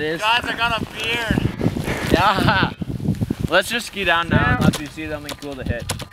it is. Guys, I got a beard. Yeah. Let's just ski down now Let's see something cool to hit.